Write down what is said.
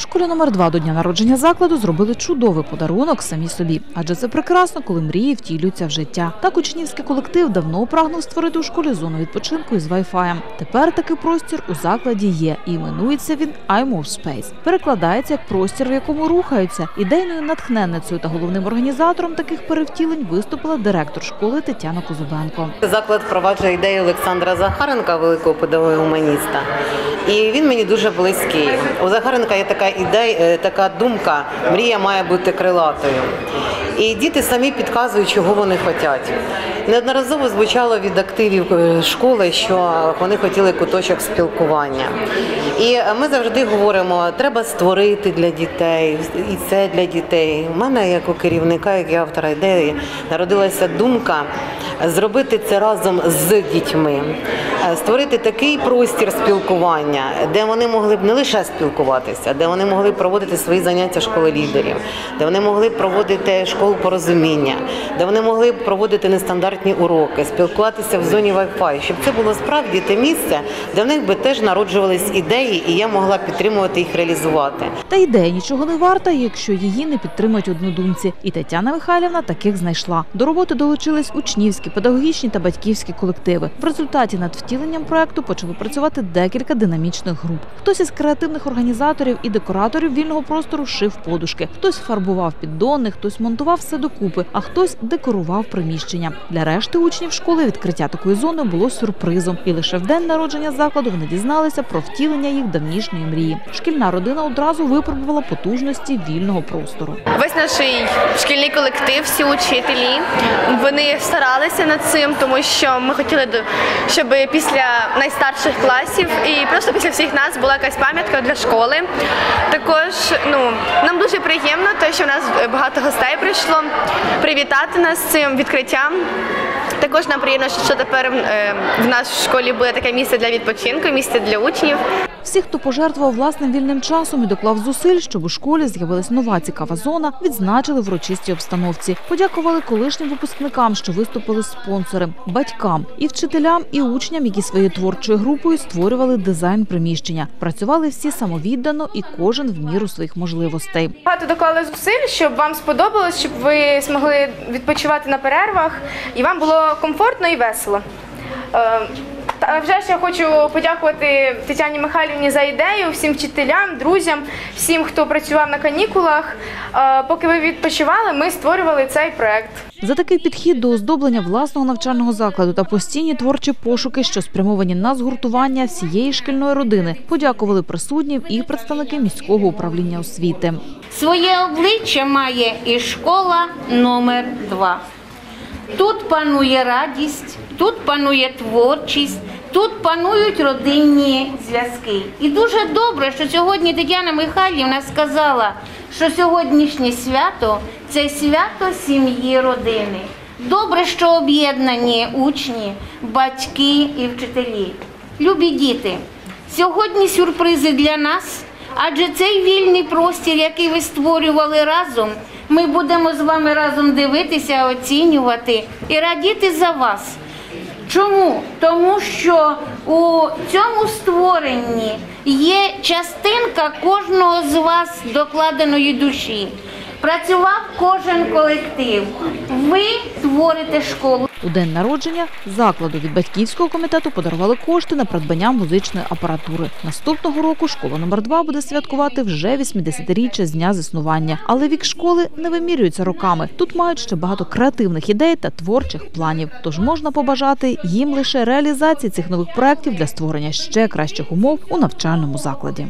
школі номер 2 до дня народження закладу зробили чудовий подарунок самі собі, адже це прекрасно, коли мрії втілюються в життя. Так учнівський колектив давно прагнув створити у школі зону відпочинку із Wi-Fi. Тепер такий простір у закладі є, і іменується він iMove Space. Перекладається як простір, в якому рухаються. Ідейною натхненницею та головним організатором таких перевтілень виступила директор школи Тетяна Кузубенко. Заклад впроваджує ідею Олександра Захаренка, великого педагога гуманіста. І він мені дуже близький. У Захаренка є така ідея, е, така думка, мрія має бути крилатою. І діти самі підказують, чого вони хочуть. Неодноразово звучало від активів е, школи, що вони хотіли куточок спілкування. І ми завжди говоримо, треба створити для дітей, і це для дітей. У мене, як у керівника, як і автора ідеї, народилася думка зробити це разом з дітьми, Е, створити такий простір спілкування, де вони могли б не лише спілкуватися, де вони могли б проводити свої заняття школи лідерів, де вони могли проводити школу порозуміння, де вони могли б проводити нестандартні уроки, спілкуватися в зоні Wi-Fi, щоб це було справді те місце, де в них би теж народжувались ідеї, і я могла підтримувати їх реалізувати. Та ідея нічого не варта, якщо її не підтримують однодумці. І Тетяна Михайлівна таких знайшла. До роботи долучились учнівські, педагогічні та батьківські колективи. В результаті над втіленням проекту почали працювати декілька динамічних груп. Хтось із креативних організаторів і декораторів вільного простору шив подушки, хтось фарбував піддони, хтось монтував все докупи, а хтось декорував приміщення. Для решти учнів школи відкриття такої зони було сюрпризом, і лише в день народження закладу вони дізналися про втілення їх давнішньої мрії. Шкільна родина одразу випробувала потужності вільного простору. Весь наш шкільний колектив, всі учителі, вони старалися над цим, тому що ми хотіли, щоб після найстарших класів і просто після всіх нас була якась пам'ятка для школи. Також ну, нам дуже приємно, те, що в нас багато гостей прийшло привітати нас з цим відкриттям. Також нам приємно, що тепер е, в школі буде таке місце для відпочинку, місце для учнів. Всі, хто пожертвував власним вільним часом і доклав зусиль, щоб у школі з'явилась нова цікава зона, відзначили в урочистій обстановці. Подякували колишнім випускникам, що виступили спонсори, батькам і вчителям, і учням, які своєю творчою групою створювали дизайн приміщення. Працювали всі самовіддано і кожен в міру своїх можливостей. Багато доклали зусиль, щоб вам сподобалось, щоб ви змогли відпочивати на перервах і вам було комфортно і весело. Е, Та вже ж я хочу подякувати Тетяні Михайлівні за ідею, всім вчителям, друзям, всім, хто працював на канікулах. Е, Поки ви відпочивали, ми створювали цей проект. За такий підхід до оздоблення власного навчального закладу та постійні творчі пошуки, що спрямовані на згуртування всієї шкільної родини, подякували присутнім і представники міського управління освіти. Своє обличчя має і школа номер 2 Тут панує радість, тут панує творчість, тут панують родинні зв'язки. І дуже добре, що сьогодні Тетяна Михайлівна сказала, що сьогоднішнє свято це свято сім'ї родини. Добре, що об'єднані учні, батьки і вчителі. Любі діти, сьогодні сюрпризи для нас, адже цей вільний простір, який ви створювали разом, ми будемо з вами разом дивитися, оцінювати і радіти за вас. Чому? Тому що у цьому створенні є частинка кожного з вас докладеної душі. Працював кожен колектив. Ви творите школу. У день народження закладу від батьківського комітету подарували кошти на придбання музичної апаратури. Наступного року школа номер 2 буде святкувати вже 80-річчя з дня заснування. Але вік школи не вимірюється роками. Тут мають ще багато креативних ідей та творчих планів. Тож можна побажати їм лише реалізації цих нових проєктів для створення ще кращих умов у навчальному закладі.